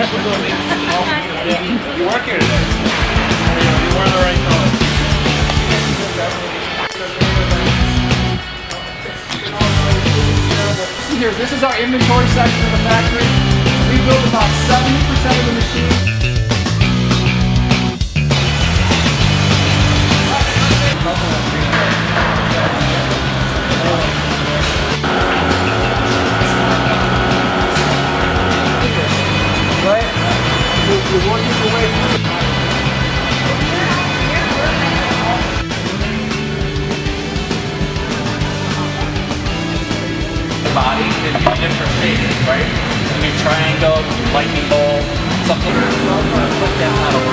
You work here today. You wear the right color. Here, this is our inventory section of the factory. Right? It can be triangle, lightning bolt, something.